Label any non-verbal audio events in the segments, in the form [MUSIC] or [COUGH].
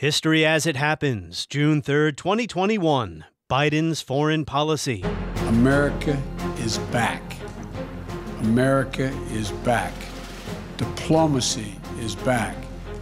History as it happens, June 3rd, 2021. Biden's foreign policy. America is back. America is back. Diplomacy is back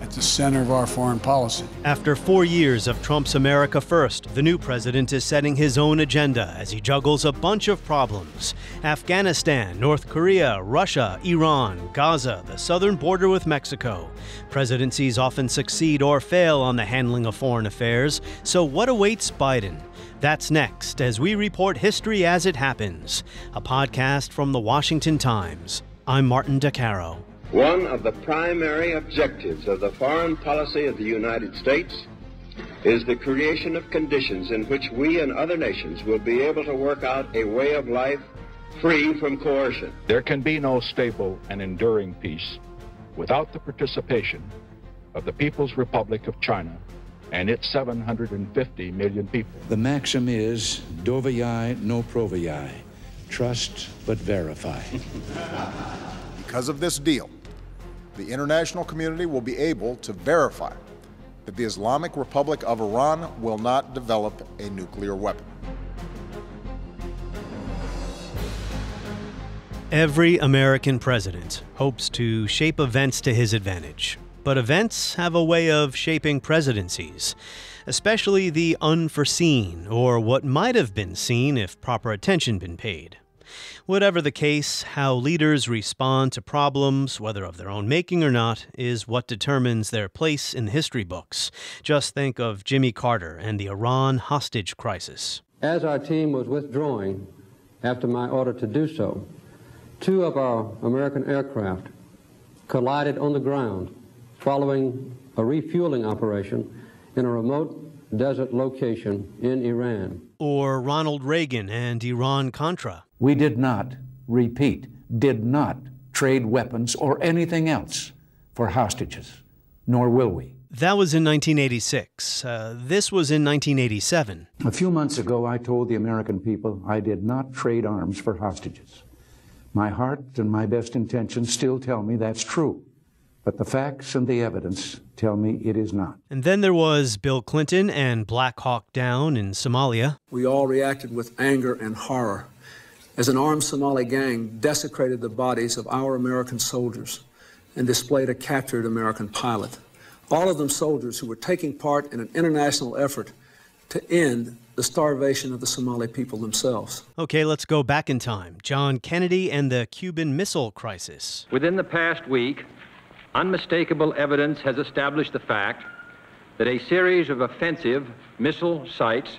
at the center of our foreign policy. After four years of Trump's America First, the new president is setting his own agenda as he juggles a bunch of problems Afghanistan, North Korea, Russia, Iran, Gaza, the southern border with Mexico. Presidencies often succeed or fail on the handling of foreign affairs, so what awaits Biden? That's next as we report history as it happens, a podcast from the Washington Times. I'm Martin Di Caro. One of the primary objectives of the foreign policy of the United States is the creation of conditions in which we and other nations will be able to work out a way of life free from coercion. There can be no stable and enduring peace without the participation of the People's Republic of China and its 750 million people. The maxim is dovii no provii, trust but verify. because of this deal, the international community will be able to verify that the Islamic Republic of Iran will not develop a nuclear weapon. Every American president hopes to shape events to his advantage. But events have a way of shaping presidencies, especially the unforeseen, or what might have been seen if proper attention been paid. Whatever the case, how leaders respond to problems, whether of their own making or not, is what determines their place in the history books. Just think of Jimmy Carter and the Iran hostage crisis. As our team was withdrawing after my order to do so, two of our American aircraft collided on the ground following a refueling operation in a remote desert location in Iran. Or Ronald Reagan and Iran Contra. We did not, repeat, did not trade weapons or anything else for hostages, nor will we. That was in 1986. Uh, this was in 1987. A few months ago, I told the American people I did not trade arms for hostages. My heart and my best intentions still tell me that's true. But the facts and the evidence tell me it is not. And then there was Bill Clinton and Black Hawk Down in Somalia. We all reacted with anger and horror as an armed Somali gang desecrated the bodies of our American soldiers and displayed a captured American pilot. All of them soldiers who were taking part in an international effort to end the starvation of the Somali people themselves. Okay, let's go back in time. John Kennedy and the Cuban Missile Crisis. Within the past week, unmistakable evidence has established the fact that a series of offensive missile sites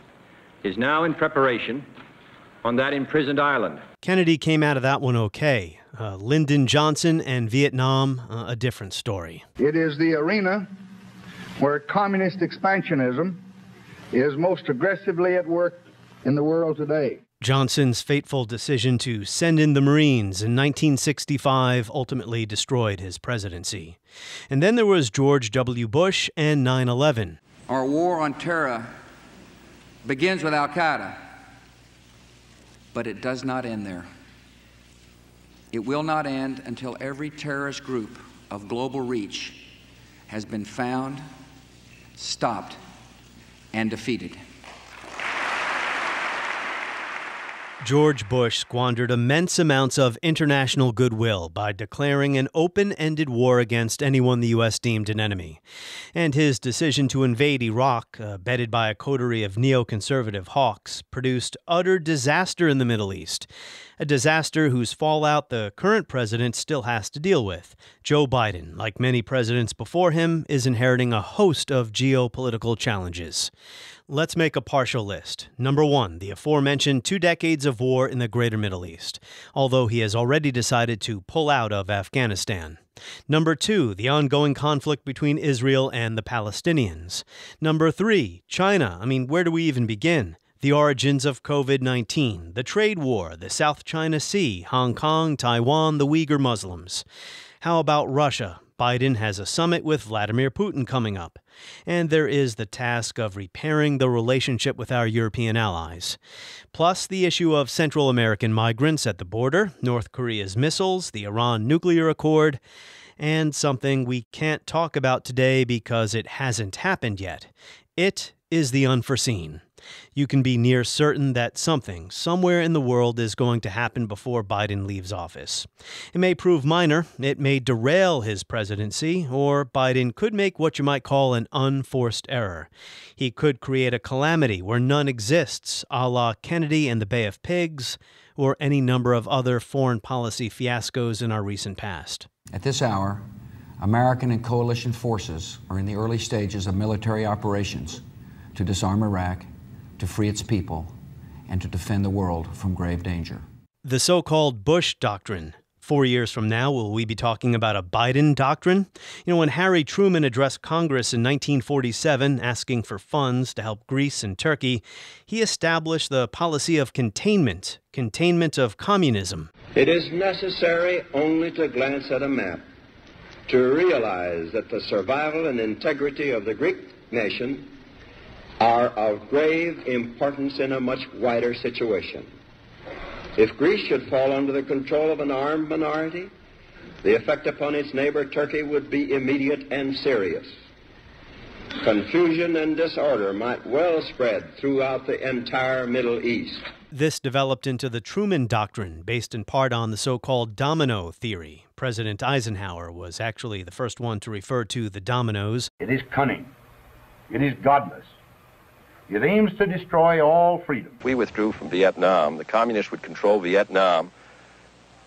is now in preparation on that imprisoned island. Kennedy came out of that one okay. Uh, Lyndon Johnson and Vietnam, uh, a different story. It is the arena where communist expansionism is most aggressively at work in the world today. Johnson's fateful decision to send in the Marines in 1965 ultimately destroyed his presidency. And then there was George W. Bush and 9 11. Our war on terror begins with Al Qaeda, but it does not end there. It will not end until every terrorist group of global reach has been found, stopped, and defeated. George Bush squandered immense amounts of international goodwill by declaring an open ended war against anyone the U.S. deemed an enemy. And his decision to invade Iraq, uh, bedded by a coterie of neoconservative hawks, produced utter disaster in the Middle East. A disaster whose fallout the current president still has to deal with. Joe Biden, like many presidents before him, is inheriting a host of geopolitical challenges. Let's make a partial list. Number one, the aforementioned two decades of war in the greater Middle East, although he has already decided to pull out of Afghanistan. Number two, the ongoing conflict between Israel and the Palestinians. Number three, China. I mean, where do we even begin? The origins of COVID 19, the trade war, the South China Sea, Hong Kong, Taiwan, the Uyghur Muslims. How about Russia? Biden has a summit with Vladimir Putin coming up. And there is the task of repairing the relationship with our European allies. Plus, the issue of Central American migrants at the border, North Korea's missiles, the Iran nuclear accord, and something we can't talk about today because it hasn't happened yet. It is the unforeseen. You can be near certain that something, somewhere in the world, is going to happen before Biden leaves office. It may prove minor, it may derail his presidency, or Biden could make what you might call an unforced error. He could create a calamity where none exists, a la Kennedy and the Bay of Pigs, or any number of other foreign policy fiascos in our recent past. At this hour, American and coalition forces are in the early stages of military operations to disarm Iraq to free its people, and to defend the world from grave danger. The so called Bush Doctrine. Four years from now, will we be talking about a Biden doctrine? You know, when Harry Truman addressed Congress in 1947 asking for funds to help Greece and Turkey, he established the policy of containment, containment of communism. It is necessary only to glance at a map to realize that the survival and integrity of the Greek nation are of grave importance in a much wider situation. If Greece should fall under the control of an armed minority, the effect upon its neighbor Turkey would be immediate and serious. Confusion and disorder might well spread throughout the entire Middle East. This developed into the Truman Doctrine, based in part on the so called domino theory. President Eisenhower was actually the first one to refer to the dominoes. It is cunning. It is godless. It aims to destroy all freedom. If we withdrew from Vietnam, the communists would control Vietnam.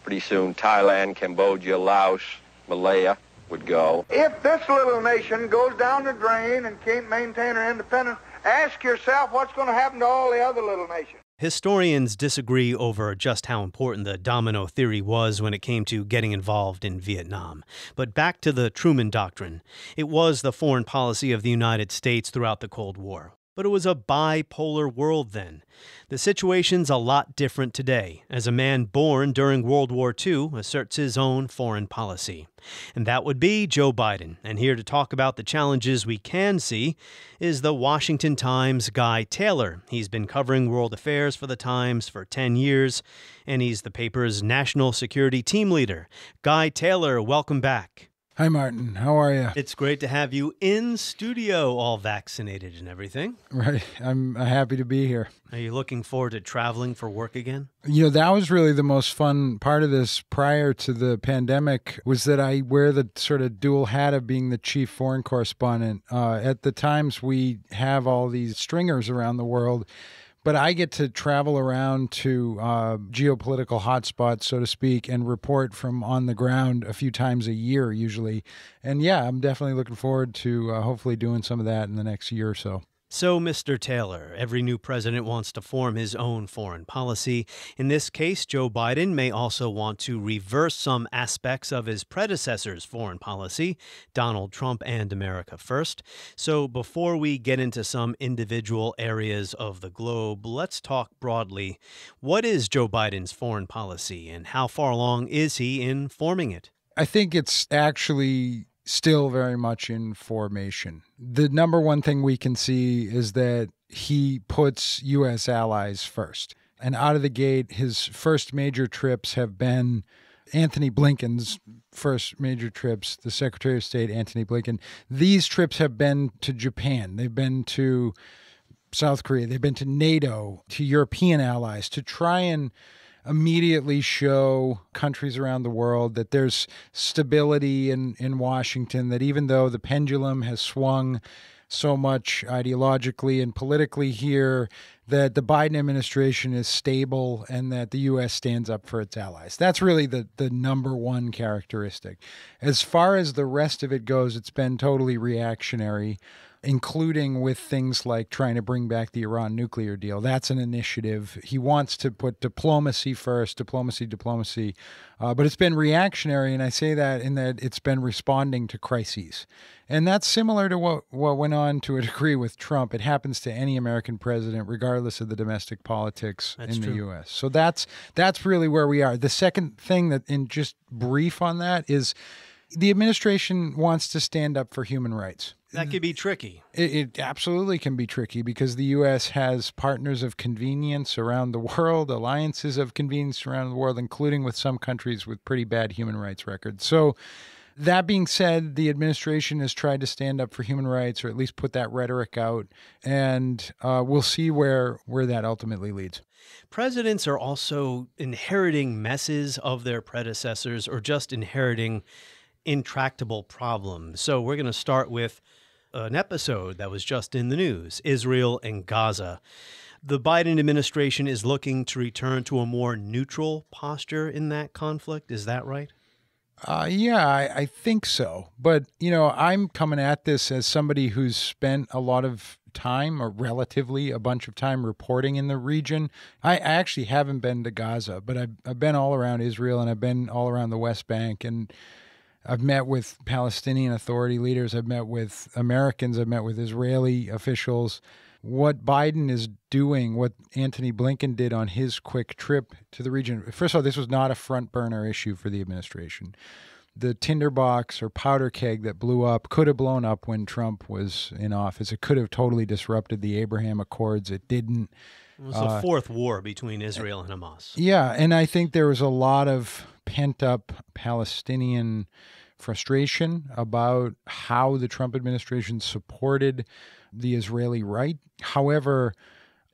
Pretty soon, Thailand, Cambodia, Laos, Malaya would go. If this little nation goes down the drain and can't maintain her independence, ask yourself what's going to happen to all the other little nations. Historians disagree over just how important the domino theory was when it came to getting involved in Vietnam. But back to the Truman Doctrine. It was the foreign policy of the United States throughout the Cold War. But it was a bipolar world then. The situation's a lot different today, as a man born during World War II asserts his own foreign policy. And that would be Joe Biden. And here to talk about the challenges we can see is the Washington Times' Guy Taylor. He's been covering world affairs for the Times for 10 years, and he's the paper's national security team leader. Guy Taylor, welcome back. Hi, Martin. How are you? It's great to have you in studio, all vaccinated and everything. Right. I'm happy to be here. Are you looking forward to traveling for work again? You know, that was really the most fun part of this prior to the pandemic was that I wear the sort of dual hat of being the chief foreign correspondent. Uh, at the times, we have all these stringers around the world but I get to travel around to uh, geopolitical hotspots, so to speak, and report from on the ground a few times a year, usually. And yeah, I'm definitely looking forward to uh, hopefully doing some of that in the next year or so. So, Mr. Taylor, every new president wants to form his own foreign policy. In this case, Joe Biden may also want to reverse some aspects of his predecessor's foreign policy, Donald Trump and America First. So, before we get into some individual areas of the globe, let's talk broadly. What is Joe Biden's foreign policy, and how far along is he in forming it? I think it's actually still very much in formation. The number one thing we can see is that he puts U.S. allies first. And out of the gate, his first major trips have been Antony Blinken's first major trips, the Secretary of State, Antony Blinken. These trips have been to Japan, they've been to South Korea, they've been to NATO, to European allies to try and immediately show countries around the world that there's stability in, in Washington, that even though the pendulum has swung so much ideologically and politically here, that the Biden administration is stable and that the U.S. stands up for its allies. That's really the, the number one characteristic. As far as the rest of it goes, it's been totally reactionary including with things like trying to bring back the Iran nuclear deal. That's an initiative. He wants to put diplomacy first, diplomacy, diplomacy. Uh, but it's been reactionary, and I say that in that it's been responding to crises. And that's similar to what, what went on to a degree with Trump. It happens to any American president, regardless of the domestic politics that's in true. the U.S. So that's that's really where we are. The second thing that, in just brief on that, is the administration wants to stand up for human rights. That could be tricky. It, it, absolutely can be tricky because the U.S. has partners of convenience around the world, alliances of convenience around the world, including with some countries with pretty bad human rights records. So That being said, the administration has tried to stand up for human rights or at least put that rhetoric out, and uh, we'll see where where that ultimately leads. Presidents are also inheriting messes of their predecessors or just inheriting intractable problems. So we're going to start with an episode that was just in the news Israel and Gaza. The Biden administration is looking to return to a more neutral posture in that conflict. Is that right? Uh, yeah, I, I think so. But, you know, I'm coming at this as somebody who's spent a lot of time or relatively a bunch of time reporting in the region. I actually haven't been to Gaza, but I've, I've been all around Israel and I've been all around the West Bank and I've met with Palestinian Authority leaders, I've met with Americans, I've met with Israeli officials. What Biden is doing, what Antony Blinken did on his quick trip to the region. First of all, this was not a front burner issue for the administration the tinderbox or powder keg that blew up could have blown up when Trump was in office. It could have totally disrupted the Abraham Accords. It didn't. It was uh, a fourth war between Israel and Hamas. Yeah, and I think there was a lot of pent up Palestinian frustration about how the Trump administration supported the Israeli right. However,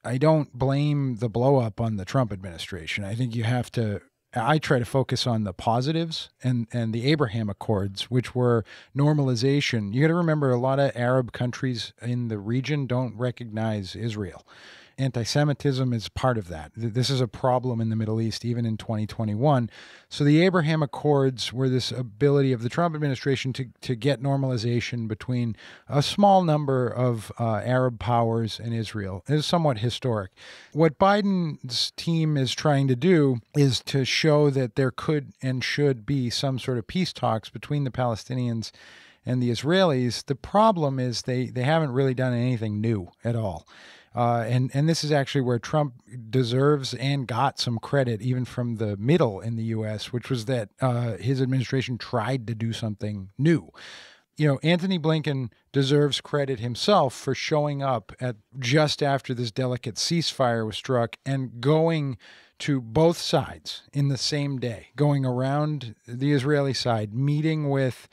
I don't blame the blowup on the Trump administration. I think you have to I try to focus on the positives and, and the Abraham Accords, which were normalization. You got to remember a lot of Arab countries in the region don't recognize Israel anti Semitism is part of that. This is a problem in the Middle East, even in 2021. So the Abraham Accords were this ability of the Trump administration to, to get normalization between a small number of uh, Arab powers and Israel. It is somewhat historic. What Biden's team is trying to do is to show that there could and should be some sort of peace talks between the Palestinians and the Israelis. The problem is they, they haven't really done anything new at all. Uh, and and this is actually where Trump deserves and got some credit, even from the middle in the U.S., which was that uh, his administration tried to do something new. You know, Antony Blinken deserves credit himself for showing up at just after this delicate ceasefire was struck and going to both sides in the same day, going around the Israeli side, meeting with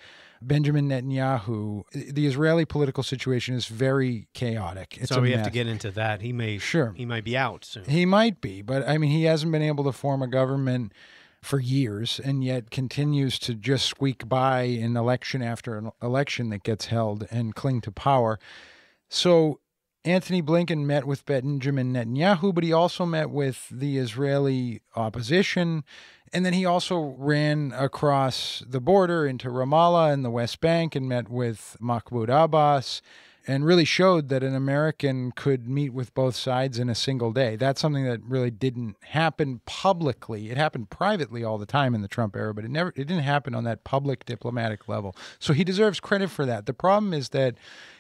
Benjamin Netanyahu, the Israeli political situation is very chaotic. It's so we have to get into that. He may sure he might be out soon. He might be, but I mean, he hasn't been able to form a government for years, and yet continues to just squeak by in election after an election that gets held and cling to power. So Antony Blinken met with Benjamin Netanyahu, but he also met with the Israeli opposition. And then he also ran across the border into Ramallah and the West Bank and met with Mahmoud Abbas and really showed that an American could meet with both sides in a single day. That's something that really didn't happen publicly. It happened privately all the time in the Trump era, but it never it didn't happen on that public diplomatic level. So he deserves credit for that. The problem is that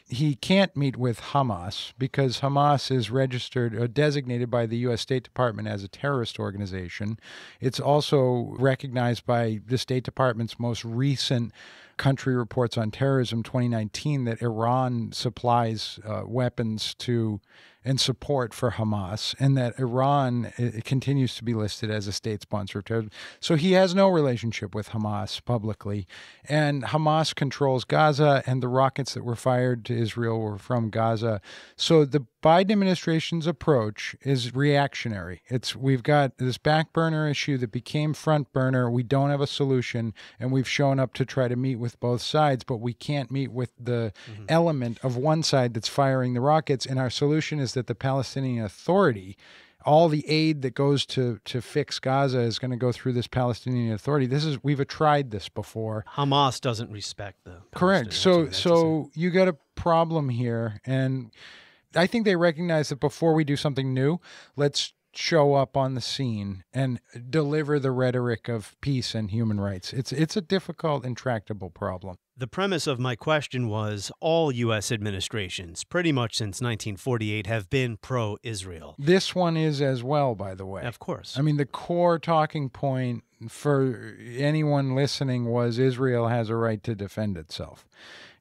he can't meet with Hamas because Hamas is registered or designated by the U.S. State Department as a terrorist organization. It's also recognized by the State Department's most recent country reports on terrorism 2019 that Iran supplies uh, weapons to and support for Hamas, and that Iran continues to be listed as a state sponsor of terrorism. So he has no relationship with Hamas publicly. And Hamas controls Gaza, and the rockets that were fired to Israel were from Gaza. So the Biden administration's approach is reactionary. It's we've got this back burner issue that became front burner. We don't have a solution, and we've shown up to try to meet with both sides, but we can't meet with the mm-hmm. element of one side that's firing the rockets. And our solution is that the Palestinian Authority all the aid that goes to to fix Gaza is going to go through this Palestinian Authority. This is we've tried this before. Hamas doesn't respect the correct. So so you got a problem here, and I think they recognize that before we do something new, let's show up on the scene and deliver the rhetoric of peace and human rights. It's it's a difficult, intractable problem. The premise of my question was all U.S. administrations, pretty much since 1948, have been pro Israel. This one is as well, by the way. Of course. I mean, the core talking point for anyone listening was Israel has a right to defend itself.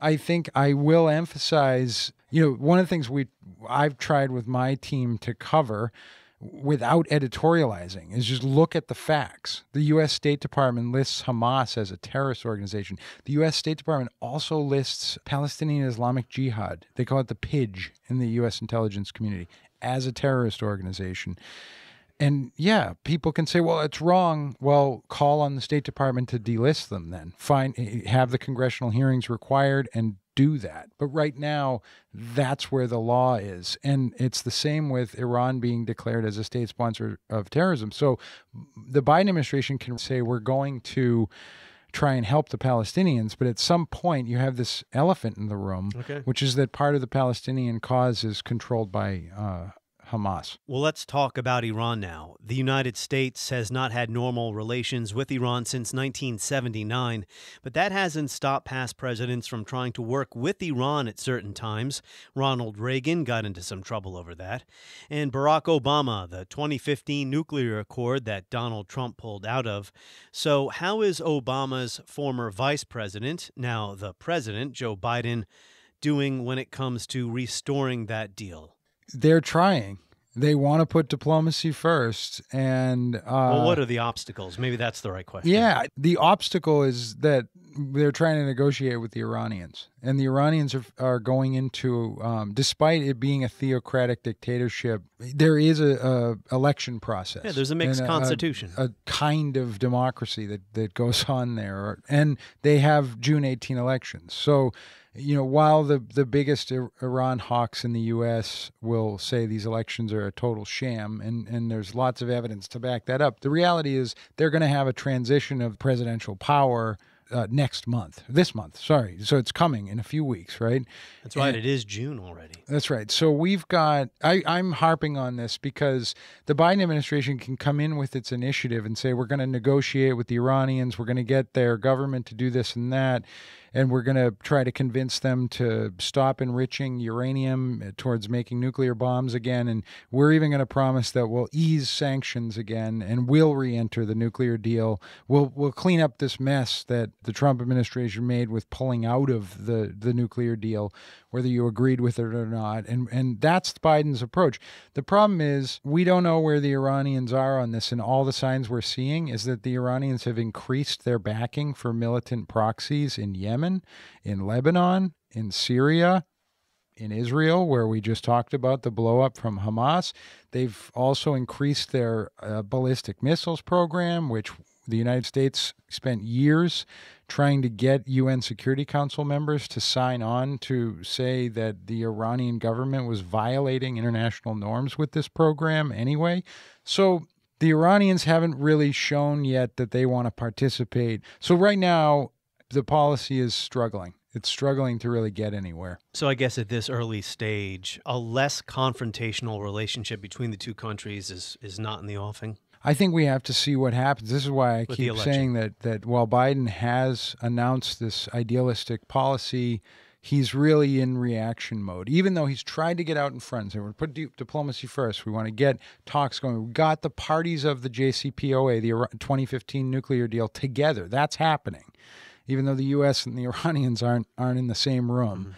I think I will emphasize, you know, one of the things we I've tried with my team to cover without editorializing is just look at the facts. The U.S. State Department lists Hamas as a terrorist organization. The U.S. State Department also lists Palestinian Islamic Jihad, they call it the PIJ in the U.S. intelligence community, as a terrorist organization. And yeah, people can say, well, it's wrong. Well, call on the State Department to delist them then. Find have the congressional hearings required and do that. But right now, that's where the law is. And it's the same with Iran being declared as a state sponsor of terrorism. So the Biden administration can say, we're going to try and help the Palestinians, but at some point you have this elephant in the room, okay. which is that part of the Palestinian cause is controlled by uh, Hamas. Well, let's talk about Iran now. The United States has not had normal relations with Iran since 1979, but that hasn't stopped past presidents from trying to work with Iran at certain times. Ronald Reagan got into some trouble over that. And Barack Obama, the 2015 nuclear accord that Donald Trump pulled out of. So, how is Obama's former vice president, now the president, Joe Biden, doing when it comes to restoring that deal? they're trying. They want to put diplomacy first, and uh, well, what are the obstacles? Maybe that's the right question. Yeah, the obstacle is that they're trying to negotiate with the Iranians, and the Iranians are, are going into, um, despite it being a theocratic dictatorship, there is a, a election process. Yeah, there's a mixed a, constitution, a, a, kind of democracy that that goes [LAUGHS] on there, and they have June 18 elections. So you know, while the, the biggest Iran hawks in the U.S. will say these elections are a total sham, and, and there's lots of evidence to back that up, the reality is they're going to have a transition of presidential power uh, next month, this month, sorry. So it's coming in a few weeks, right? That's right. And it is June already. That's right. So we've got, I, I'm harping on this because the Biden administration can come in with its initiative and say, we're going to negotiate with the Iranians, we're going to get their government to do this and that and we're going to try to convince them to stop enriching uranium uh, towards making nuclear bombs again. And we're even going to promise that we'll ease sanctions again and we'll re-enter the nuclear deal. We'll we'll clean up this mess that the Trump administration made with pulling out of the the nuclear deal whether you agreed with it or not. And and that's Biden's approach. The problem is we don't know where the Iranians are on this, and all the signs we're seeing is that the Iranians have increased their backing for militant proxies in Yemen, in Lebanon, in Syria, in Israel, where we just talked about the blowup from Hamas. They've also increased their uh, ballistic missiles program, which the United States spent years trying to get UN Security Council members to sign on to say that the Iranian government was violating international norms with this program anyway. So the Iranians haven't really shown yet that they want to participate. So right now, the policy is struggling. It's struggling to really get anywhere. So, I guess at this early stage, a less confrontational relationship between the two countries is, is not in the offing? I think we have to see what happens. This is why I keep saying that that while Biden has announced this idealistic policy, he's really in reaction mode. Even though he's tried to get out in front and say, "We're put diplomacy first. We want to get talks going." We got the parties of the JCPOA, the 2015 nuclear deal, together. That's happening, even though the U.S. and the [LAUGHS] Iranians aren't aren't in the same room. Mm-hmm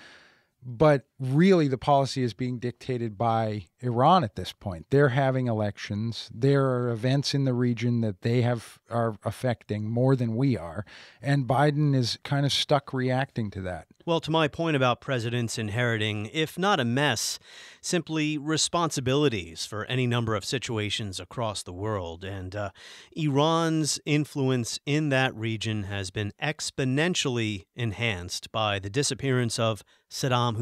but really the policy is being dictated by Iran at this point. They're having elections. There are events in the region that they have are affecting more than we are, and Biden is kind of stuck reacting to that. Well, to my point about presidents inheriting, if not a mess, simply responsibilities for any number of situations across the world. And uh, Iran's influence in that region has been exponentially enhanced by the disappearance of Saddam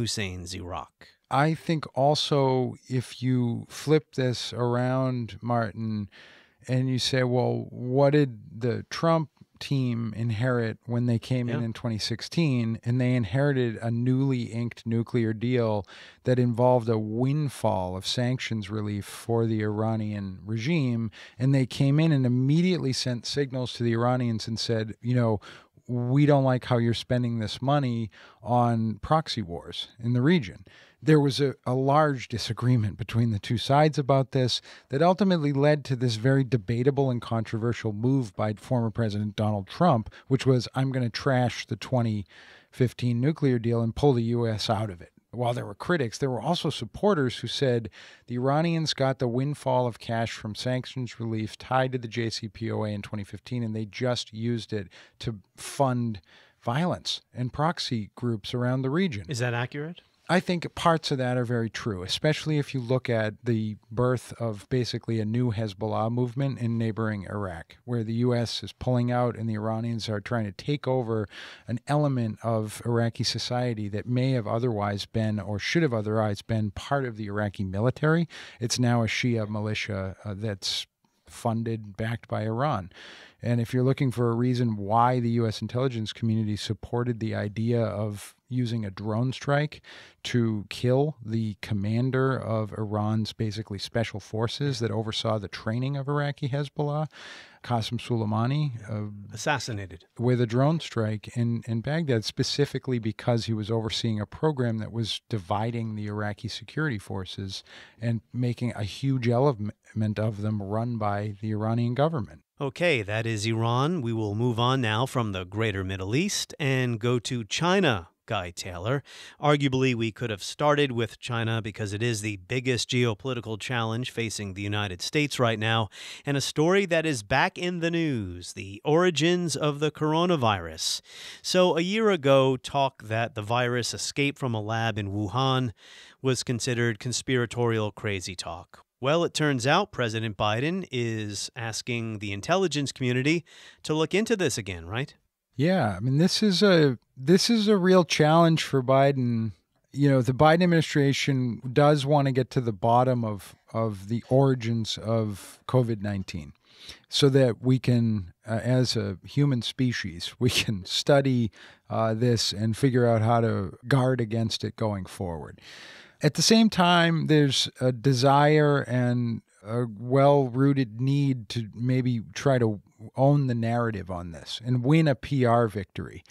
Iraq. I think also if you flip this around, Martin, and you say, well, what did the Trump team inherit when they came yeah. in in 2016 and they inherited a newly inked nuclear deal that involved a windfall of sanctions relief for the Iranian regime and they came in and immediately sent signals to the Iranians and said you know we don't like how you're spending this money on proxy wars in the region there was a, a large disagreement between the two sides about this that ultimately led to this very debatable and controversial move by former President Donald Trump, which was I'm going to trash the 2015 nuclear deal and pull the U.S. out of it while there were critics, there were also supporters who said the Iranians got the windfall of cash from sanctions relief tied to the JCPOA in 2015, and they just used it to fund violence and proxy groups around the region. Is that accurate? I think parts of that are very true, especially if you look at the birth of basically a new Hezbollah movement in neighboring Iraq, where the U.S. is pulling out and the Iranians are trying to take over an element of Iraqi society that may have otherwise been or should have otherwise been part of the Iraqi military. It's now a Shia militia uh, that's funded, backed by Iran. And if you're looking for a reason why the U.S. intelligence community supported the idea of using a drone strike to kill the commander of Iran's basically special forces that oversaw the training of Iraqi Hezbollah, Qasem Soleimani, uh, assassinated with a drone strike in, in Baghdad, specifically because he was overseeing a program that was dividing the Iraqi security forces and making a huge element of them run by the Iranian government. Okay, that is Iran. We will move on now from the greater Middle East and go to China. Guy Taylor. Arguably, we could have started with China because it is the biggest geopolitical challenge facing the United States right now, and a story that is back in the news the origins of the coronavirus. So, a year ago, talk that the virus escaped from a lab in Wuhan was considered conspiratorial crazy talk. Well, it turns out President Biden is asking the intelligence community to look into this again, right? Yeah, I mean this is a this is a real challenge for Biden. You know, the Biden administration does want to get to the bottom of of the origins of COVID-19 so that we can uh, as a human species, [LAUGHS] we can study uh, this and figure out how to guard against it going forward. At the same time, there's a desire and a well rooted need to maybe try to own the narrative on this and win a PR victory.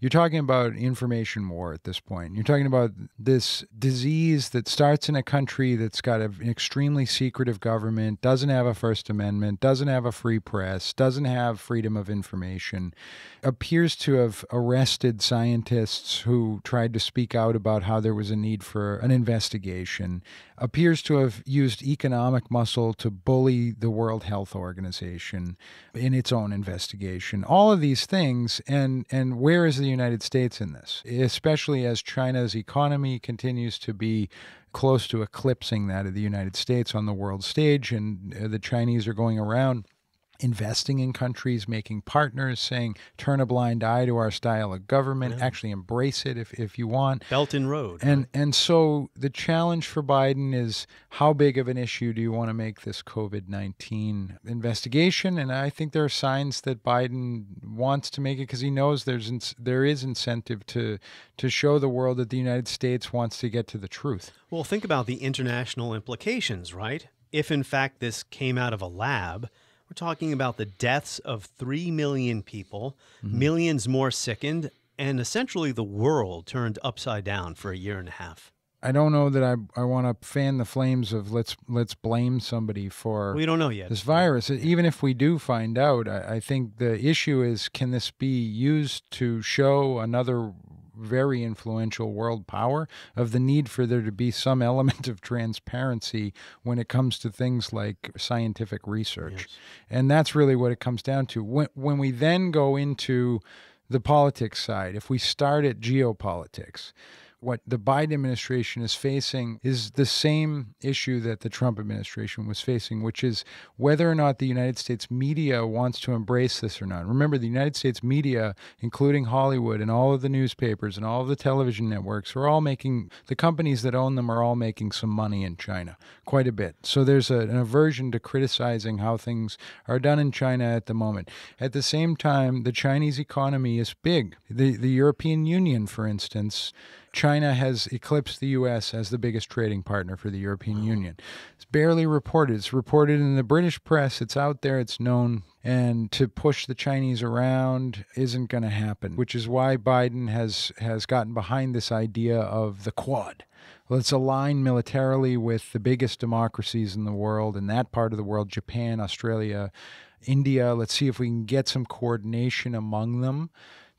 You're talking about information war at this point. You're talking about this disease that starts in a country that's got an extremely secretive government, doesn't have a First Amendment, doesn't have a free press, doesn't have freedom of information, appears to have arrested scientists who tried to speak out about how there was a need for an investigation, appears to have used economic muscle to bully the World Health Organization in its own investigation. All of these things, and, and where is the United States in this? Especially as China's economy continues to be close to eclipsing that of the United States on the world stage, and uh, the Chinese are going around investing in countries, making partners, saying turn a blind eye to our style of government, yeah. actually embrace it if, if you want. Belt and road. And and so the challenge for Biden is how big of an issue do you want to make this COVID nineteen investigation? And I think there are signs that Biden wants to make it because he knows there's there is incentive to to show the world that the United States wants to get to the truth. Well, think about the international implications, right? If in fact this came out of a lab we're talking about the deaths of 3 million people, mm-hmm. millions more sickened, and essentially the world turned upside down for a year and a half. I don't know that I I want to fan the flames of let's let's blame somebody for we don't know yet this virus. Even if we do find out, I, I think the issue is can this be used to show another very influential world power of the need for there to be some [LAUGHS] element of transparency when it comes to things like scientific research. Yes. And that's really what it comes down to. When, when we then go into the politics side, if we start at geopolitics, what the Biden administration is facing is the same issue that the Trump administration was facing, which is whether or not the United States media wants to embrace this or not. Remember, the United States media, including Hollywood and all of the newspapers and all of the television networks, are all making, the companies that own them are all making some money in China, quite a bit. So there's a, an aversion to criticizing how things are done in China at the moment. At the same time, the Chinese economy is big. The, the European Union, for instance, China has eclipsed the U.S. as the biggest trading partner for the European Union. It's barely reported. It's reported in the British press. It's out there. It's known. And to push the Chinese around isn't going to happen, which is why Biden has, has gotten behind this idea of the Quad. Let's align militarily with the biggest democracies in the world, in that part of the world Japan, Australia, India. Let's see if we can get some coordination among them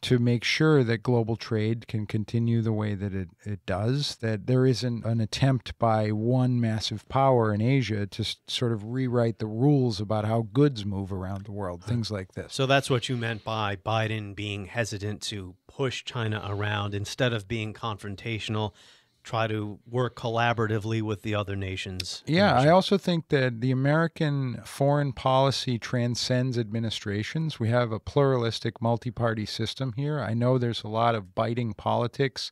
to make sure that global trade can continue the way that it, it does, that there isn't an attempt by one massive power in Asia to s- sort of rewrite the rules about how goods move around the world, things like this. So that's what you meant by Biden being hesitant to push China around instead of being confrontational, try to work collaboratively with the other nations. Yeah, I also think that the American foreign policy transcends administrations. We have a pluralistic multi party system here. I know there's a lot of biting politics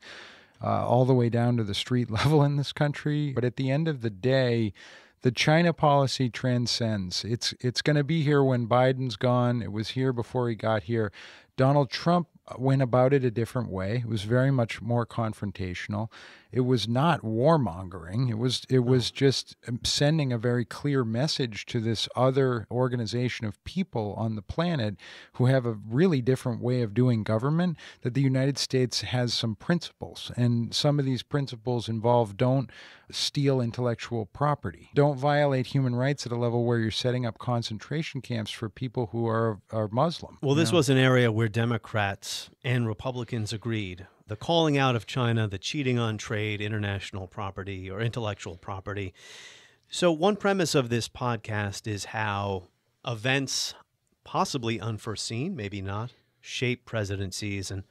uh, all the way down to the street [LAUGHS] level in this country, but at the end of the day, the China policy transcends. It's it's going to be here when Biden's gone. It was here before he got here. Donald Trump went about it a different way. It was very much more confrontational. It was not warmongering. It was it was just um, sending a very clear message to this other organization of people on the planet who have a really different way of doing government that the United States has some principles and some of these principles involve don't steal intellectual property. Don't violate human rights at a level where you're setting up concentration camps for people who are are Muslim. Well, this know? was an area where Democrats and Republicans agreed. The calling out of China, the cheating on trade, international property, or intellectual property. So, one premise of this podcast is how events, possibly unforeseen, maybe not, shape presidencies. And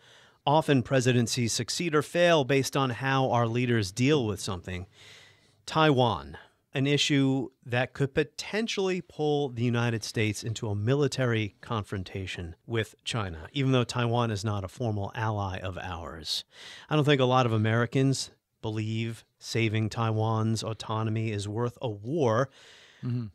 often presidencies succeed or fail based on how our leaders deal with something. Taiwan, an issue that could potentially pull the United States into a military confrontation with China, even though Taiwan is not a formal ally of ours. I don't think a lot of Americans believe saving Taiwan's autonomy is worth a war.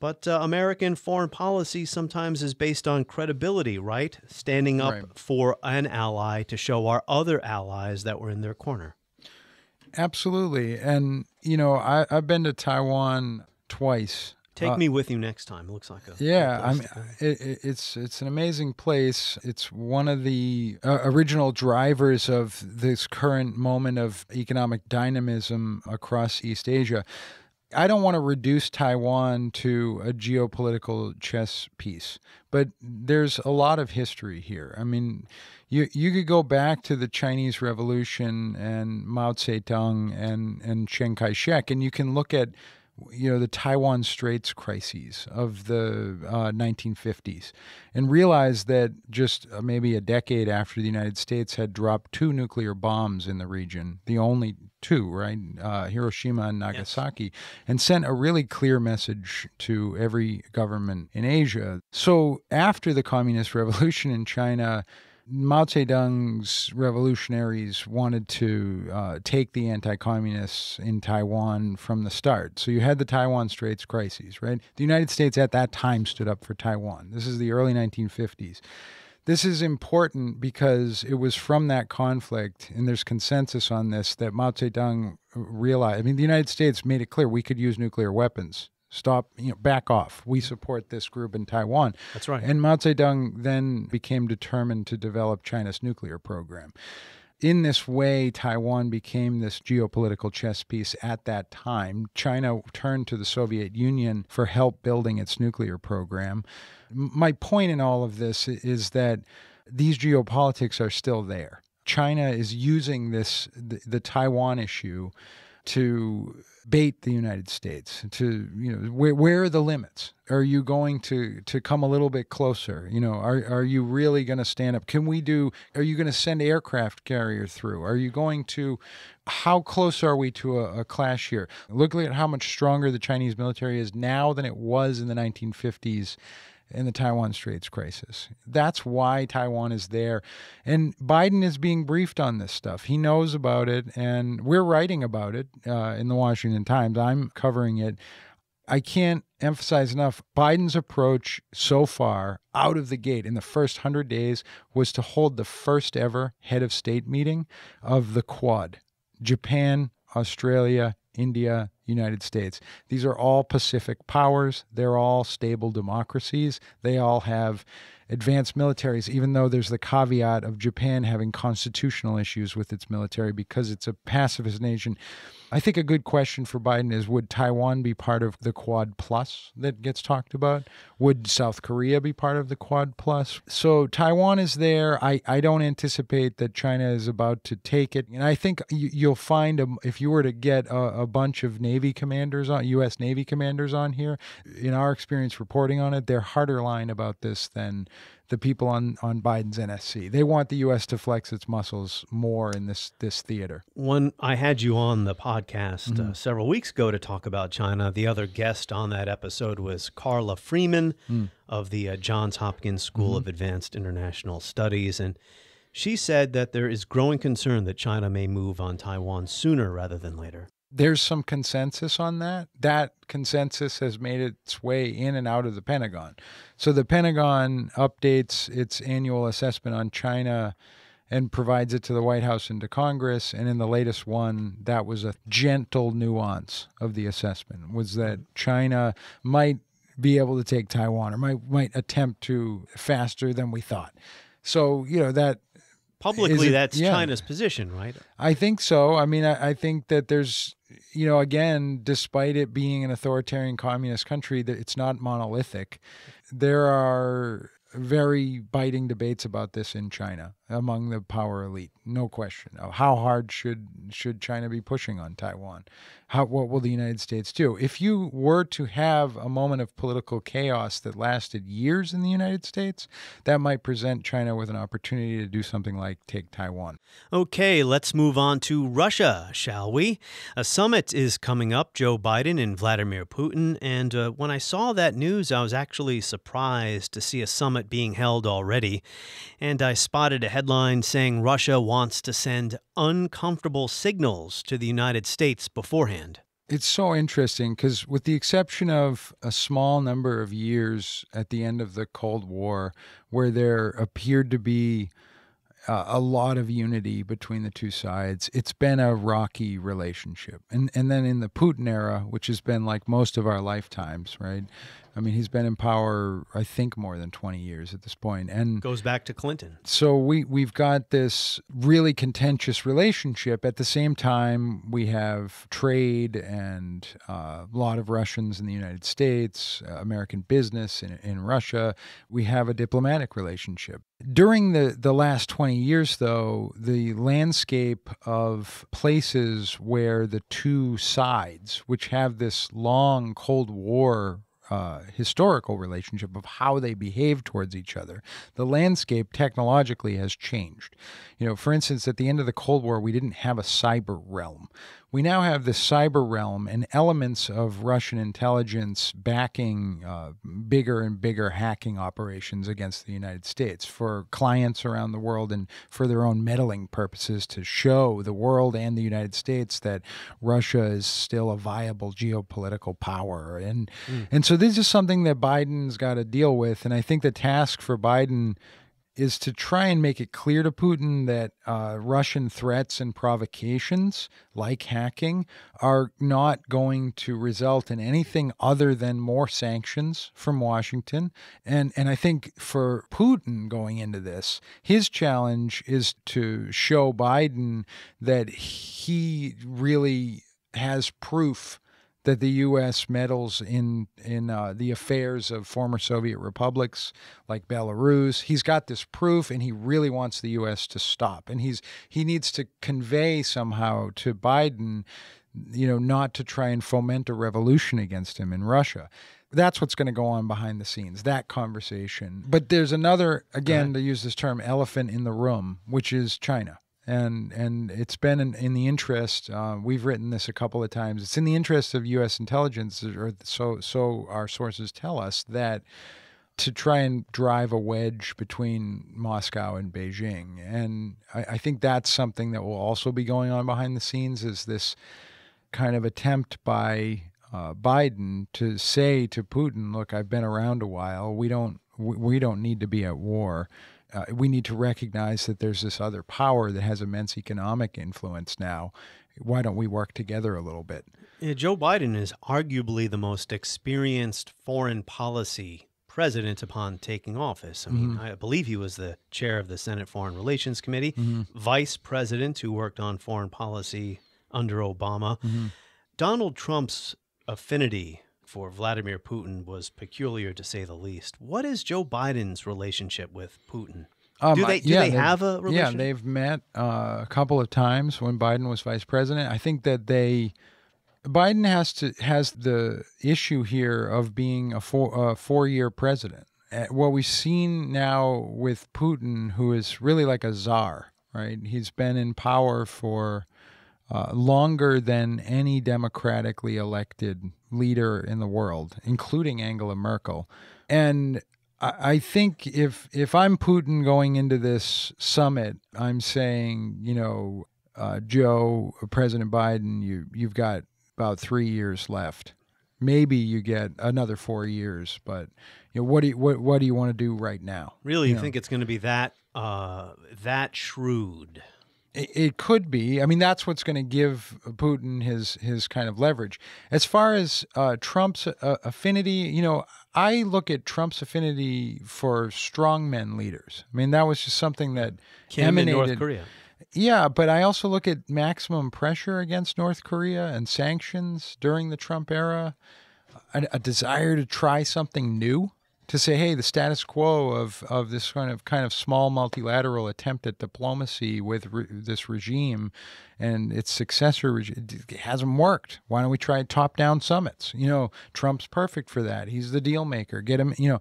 But uh, American foreign policy sometimes is based on credibility, right? Standing up Right. for an ally to show our other allies that we're in their corner. Absolutely. And, you know, I, I've been to Taiwan twice. Take Uh, me with you next time. It looks like a Yeah, I mean, it, it- it's it's an amazing place. It's one of the uh, original drivers of this current moment of economic dynamism across East Asia. I don't want to reduce Taiwan to a geopolitical chess piece, but there's a lot of history here. I mean, you you could go back to the Chinese Revolution and Mao Zedong and and Chiang Kai-shek, and you can look at you know the Taiwan Straits crises of the uh, 1950s, and realize that just uh, maybe a decade after the United States had dropped two nuclear bombs in the region, the only two, right, uh, Hiroshima and Nagasaki, and sent a really clear message to every government in Asia. So after the Communist Revolution in China. Mao Zedong's revolutionaries wanted to uh, take the anti communists in Taiwan from the start. So you had the Taiwan Straits crises, right? The United States at that time stood up for Taiwan. This is the early 1950s. This is important because it was from that conflict, and there's consensus on this, that Mao Zedong realized. I mean, the United States made it clear we could use nuclear weapons. Stop, you know, back off. We mm-hmm. support this group in Taiwan. That's right. And Mao Zedong then became determined to develop China's nuclear program. In this way, Taiwan became this geopolitical chess piece at that time. China turned to the Soviet Union for help building its nuclear program. My point in all of this is that these geopolitics are still there. China is using this the, the Taiwan issue to bait the United States to you know where where are the limits? Are you going to to come a little bit closer? You know, are are you really going to stand up? Can we do? Are you going to send aircraft carrier through? Are you going to? How close are we to a, a clash here? Look at how much stronger the Chinese military is now than it was in the 1950s in the Taiwan Straits crisis. That's why Taiwan is there. And Biden is being briefed on this stuff. He knows about it, and we're writing about it uh, in the Washington Times. I'm covering it. I can't emphasize enough Biden's approach so far out of the gate in the first 100 days was to hold the first ever head of state meeting of the Quad Japan, Australia, India, United States. These are all Pacific powers. They're all stable democracies. They all have advanced militaries, even though there's the caveat of Japan having constitutional issues with its military because it's a pacifist nation. I think a good question for Biden is would Taiwan be part of the Quad Plus that gets talked about? Would South Korea be part of the Quad Plus? So Taiwan is there. I, I don't anticipate that China is about to take it. And I think you'll find a, if you were to get a, a bunch of Navy commanders on, U.S. Navy commanders on here, in our experience reporting on it, they're harder line about this than the people on on Biden's NSC. They want the U.S. to flex its muscles more in this this theater. When I had you on the podcast uh, mm-hmm. uh, several weeks ago to talk about China, the other guest on that episode was Carla Freeman mm. of the uh, Johns Hopkins School mm-hmm. of Advanced International Studies, and she said that there is growing concern that China may move on Taiwan sooner rather than later there's some consensus on that. That consensus has made its way in and out of the Pentagon. So the Pentagon updates its annual assessment on China and provides it to the White House and to Congress. And in the latest one, that was a gentle nuance of the assessment was that mm-hmm. China might be able to take Taiwan or might might attempt to faster than we thought. So, you know, that publicly it, that's yeah. China's position, right? I think so. I mean, I, I, think that there's you know, again, despite it being an authoritarian communist country, that it's not monolithic. There are very biting debates about this in China among the power elite, no question. How hard should should China be pushing on Taiwan? How what will the United States do? If you were to have a moment of political chaos that lasted years in the United States, that might present China with an opportunity to do something like take Taiwan. Okay, let's move on to Russia, shall we? A summit is coming up, Joe Biden and Vladimir Putin, and uh, when I saw that news, I was actually surprised to see a summit being held already, and I spotted a headline saying Russia wants to send uncomfortable signals to the United States beforehand. It's so interesting because, with the exception of a small number of years at the end of the Cold War, where there appeared to be uh, a lot of unity between the two sides. It's been a rocky relationship. And and then in the Putin era, which has been like most of our lifetimes, right? I mean, he's been in power, I think, more than 20 years at this point, and goes back to Clinton. So we we've got this really contentious relationship. At the same time, we have trade and uh, a lot of Russians in the United States, uh, American business in, in Russia. We have a diplomatic relationship. During the, the last 20 years, though, the landscape of places where the two sides, which have this long Cold War uh, historical relationship of how they behave towards each other, the landscape technologically has changed. You know, for instance, at the end of the Cold War, we didn't have a cyber realm we now have the cyber realm and elements of Russian intelligence backing uh, bigger and bigger hacking operations against the United States for clients around the world and for their own meddling purposes to show the world and the United States that Russia is still a viable geopolitical power. And mm. and so this is something that Biden's got to deal with. And I think the task for Biden is to try and make it clear to Putin that uh, Russian threats and provocations, like hacking, are not going to result in anything other than more sanctions from Washington. And and I think for Putin going into this, his challenge is to show Biden that he really has proof that the U.S. meddles in in uh, the affairs of former Soviet republics like Belarus. He's got this proof, and he really wants the U.S. to stop. And he's he needs to convey somehow to Biden, you know, not to try and foment a revolution against him in Russia. That's what's going to go on behind the scenes, that conversation. But there's another, again, to use this term, elephant in the room, which is China and and it's been in, in the interest. Uh, we've written this a couple of times. It's in the interest of U.S. intelligence, or so so our sources tell us that to try and drive a wedge between Moscow and Beijing, and I, I think that's something that will also be going on behind the scenes. Is this kind of attempt by uh, Biden to say to Putin, "Look, I've been around a while. We don't we, we don't need to be at war." Uh, we need to recognize that there's this other power that has immense economic influence now. Why don't we work together a little bit? Yeah, Joe Biden is arguably the most experienced foreign policy president upon taking office. I mean, mm-hmm. I believe he was the chair of the Senate Foreign Relations Committee, mm-hmm. vice president who worked on foreign policy under Obama. Mm-hmm. Donald Trump's affinity for Vladimir Putin was peculiar to say the least. What is Joe Biden's relationship with Putin? Um, do they do yeah, they they've- a relationship? Yeah, they've met uh, a couple of times when Biden was vice president. I think that they Biden has to has the issue here of being a four a four year president. Uh, What we've seen now with Putin, who is really like a czar, right? He's been in power for uh, longer than any democratically elected leader in the world, including Angela Merkel. And I, think if if I'm Putin going into this summit, I'm saying, you know, uh, Joe, President Biden, you you've got about three years left. Maybe you get another four years, but you know, what do you what what do you want to do right now? really, you know? think it's going to be that uh, that shrewd? It, it could be. I mean, that's what's going to give Putin his his kind of leverage. As far as uh, Trump's uh, affinity, you know, I look at Trump's affinity for strongmen leaders. I mean, that was just something that Kim in emanated. North Korea. Yeah, but I also look at maximum pressure against North Korea and sanctions during the Trump era, a, a desire to try something new, to say, hey, the status quo of, of this kind of kind of small multilateral attempt at diplomacy with re- this regime and its successor regime hasn't worked. Why don't we try top down summits? You know, Trump's perfect for that. He's the deal maker. Get him, you know,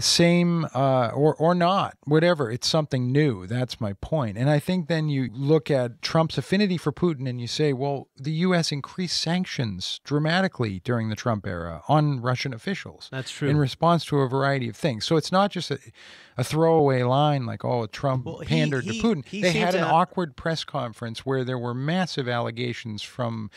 same uh, or or not, whatever. It's something new. That's my point. And I think then you look at Trump's affinity for Putin and you say, well, the U.S. increased sanctions dramatically during the Trump era on Russian officials. That's true. In response to a variety of things. So it's not just a, a throwaway line like, oh, Trump Well, pandered he- to Putin. he they had an have- awkward press conference where there were massive allegations from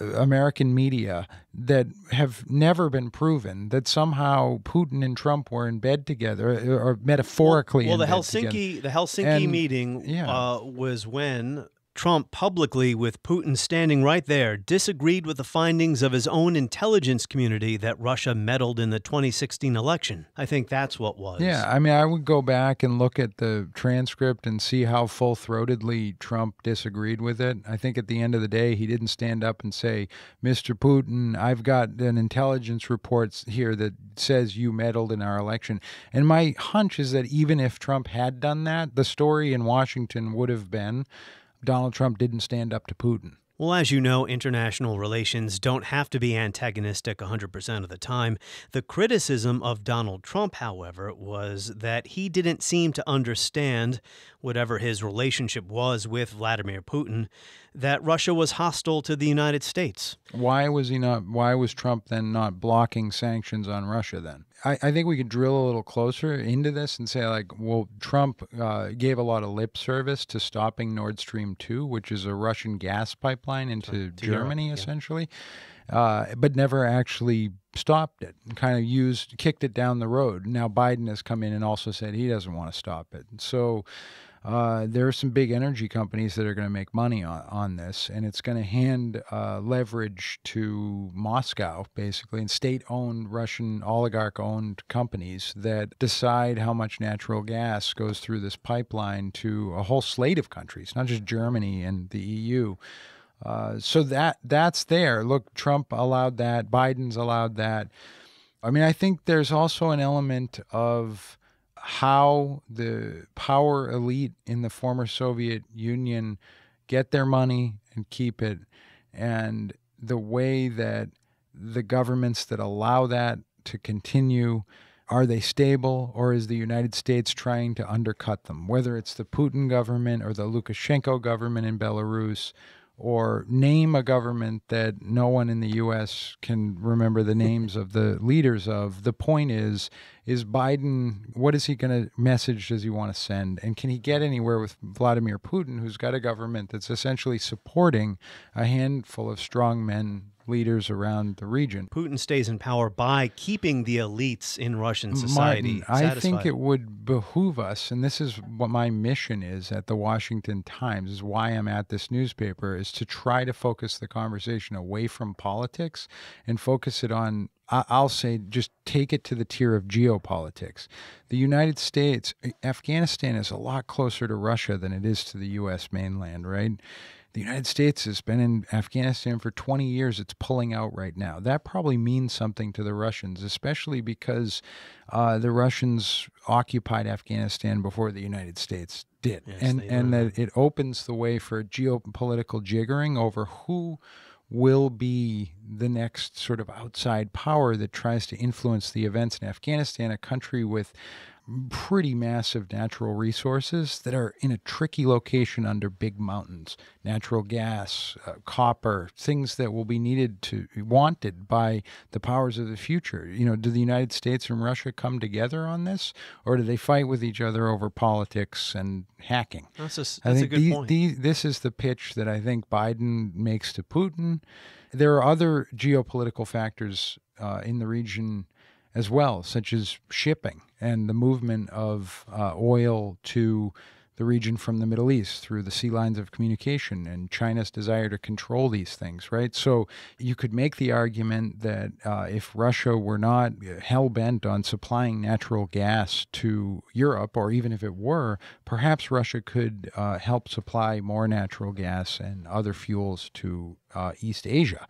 American media that have never been proven that somehow Putin and Trump were in bed together uh, or metaphorically Well, in the bed Helsinki together. the Helsinki And- meeting yeah. uh, was when Trump publicly, with Putin standing right there, disagreed with the findings of his own intelligence community that Russia meddled in the 2016 election. I think that's what was. Yeah, I mean, I would go back and look at the transcript and see how full throatedly Trump disagreed with it. I think at the end of the day, he didn't stand up and say, Mr. Putin, I've got an intelligence report here that says you meddled in our election. And my hunch is that even if Trump had done that, the story in Washington would have been Donald Trump didn't stand up to Putin. Well, as you know, international relations don't have to be antagonistic 100% of the time. The criticism of Donald Trump, however, was that he didn't seem to understand, whatever his relationship was with Vladimir Putin, that Russia was hostile to the United States. Why was he not? Why was Trump then not blocking sanctions on Russia? Then I, I think we could drill a little closer into this and say like, well, Trump uh, gave a lot of lip service to stopping Nord Stream two, which is a Russian gas pipeline into to Europe, Germany, yeah. essentially, uh, but never actually stopped it. and Kind of used, kicked it down the road. Now Biden has come in and also said he doesn't want to stop it. So uh, there are some big energy companies that are going to make money on, on this, and it's going to hand uh, leverage to Moscow, basically, and state owned Russian oligarch owned companies that decide how much natural gas goes through this pipeline to a whole slate of countries, not just Germany and the EU. Uh, so that that's there. Look, Trump allowed that. Biden's allowed that. I mean, I think there's also an element of how the power elite in the former Soviet Union get their money and keep it, and the way that the governments that allow that to continue are they stable or is the United States trying to undercut them? Whether it's the Putin government or the Lukashenko government in Belarus, or name a government that no one in the U.S. can remember the names of the leaders of. The point is, is Biden, what is he going to, message does he want to send? And can he get anywhere with Vladimir Putin, who's got a government that's essentially supporting a handful of strong men leaders around the region? Putin stays in power by keeping the elites in Russian society Martin, I think it would behoove us, and this is what my mission is at the Washington Times, is why I'm at this newspaper, is to try to focus the conversation away from politics and focus it on, I'll say, just take it to the tier of geopolitics. The United States, Afghanistan is a lot closer to Russia than it is to the U.S. mainland, right? The United States has been in Afghanistan for 20 years. It's pulling out right now. That probably means something to the Russians, especially because uh, the Russians occupied Afghanistan before the United States did. Yes, and and that it opens the way for geopolitical jiggering over who will be the next sort of outside power that tries to influence the events in Afghanistan, a country with pretty massive natural resources that are in a tricky location under big mountains natural gas uh, copper things that will be needed to wanted by the powers of the future you know do the united states and russia come together on this or do they fight with each other over politics and hacking That's a s- I that's a think good the- point. the- this is the pitch that I think Biden makes to Putin. There are other geopolitical factors uh, in the region as well, such as shipping and the movement of uh, oil to the region from the Middle East through the sea lines of communication and China's desire to control these things, right? So you could make the argument that uh, if Russia were not hell bent on supplying natural gas to Europe, or even if it were, perhaps Russia could uh, help supply more natural gas and other fuels to uh, East Asia.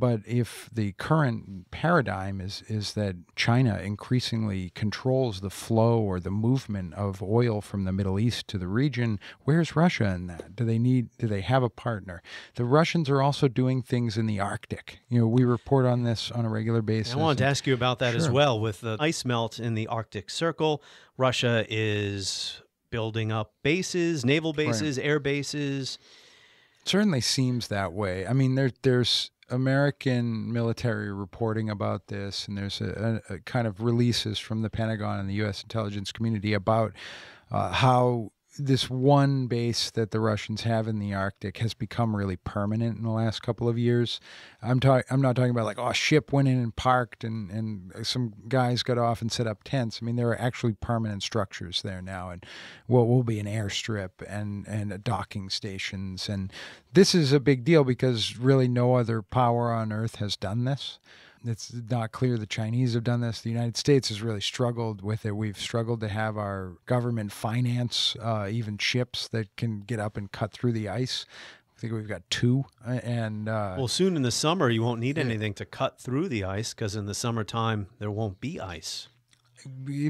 But if the current paradigm is is that China increasingly controls the flow or the movement of oil from the Middle East to the region, where's Russia in that? Do they need do they have a partner? The Russians are also doing things in the Arctic. You know, we report on this on a regular basis. I wanted to ask you about that as well. With the ice melt in the Arctic Circle, Russia is building up bases, naval bases, air bases. certainly seems that way. I mean, there there's American military reporting about this, and there's a, a, a kind of releases from the Pentagon and the U.S. intelligence community about uh, how this one base that the Russians have in the Arctic has become really permanent in the last couple of years. I'm talking. I'm not talking about like oh, a ship went in and parked, and and some guys got off and set up tents. I mean, there are actually permanent structures there now, and what will be an airstrip and and docking stations, and this is a big deal because really no other power on Earth has done this. It's not clear the Chinese have done this. The United States has really struggled with it. We've struggled to have our government finance uh, even ships that can get up and cut through the ice. I think we've got two, uh, and uh, Well, soon in the summer, you won't need anything to cut through the ice because in the summertime there won't be ice.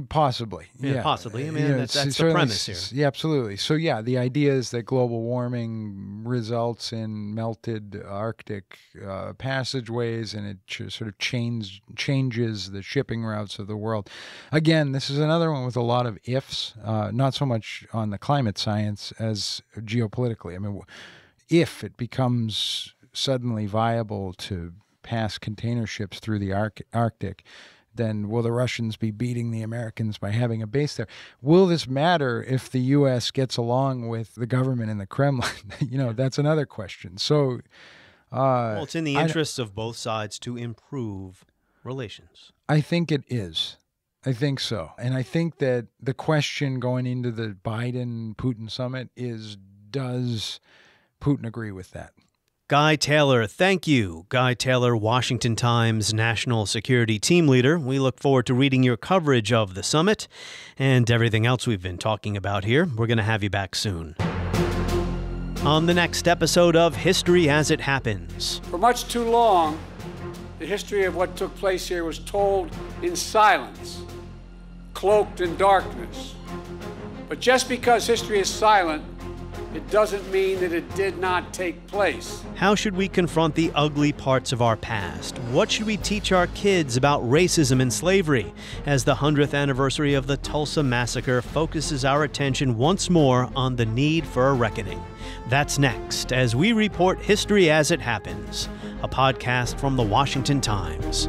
Possibly, Yeah, yeah, possibly. I mean, You know, that's- that's the premise here. Yeah, absolutely. So yeah, the idea is that global warming results in melted Arctic uh, passageways, and it ch- sort of change, changes the shipping routes of the world. Again, this is another one with a lot of ifs, uh, not so much on the climate science as geopolitically. I mean, if it becomes suddenly viable to pass container ships through the Arc- Arctic, then will the Russians be beating the Americans by having a base there? Will this matter if the U.S. gets along with the government in the Kremlin? [LAUGHS] you know, that's another question. So, uh, Well, it's in the I- interests of both sides to improve relations. I think it is. I think so. And I think that the question going into the Biden Putin summit is does Putin agree with that? Guy Taylor, thank you. Guy Taylor, Washington Times national security team leader. We look forward to reading your coverage of the summit and everything else we've been talking about here. We're going to have you back soon. On the next episode of History as It Happens. For much too long, the history of what took place here was told in silence, cloaked in darkness. But just because history is silent, it doesn't mean that it did not take place. How should we confront the ugly parts of our past? What should we teach our kids about racism and slavery as the 100th anniversary of the Tulsa Massacre focuses our attention once more on the need for a reckoning? That's next as we report history as it happens, a podcast from the Washington Times.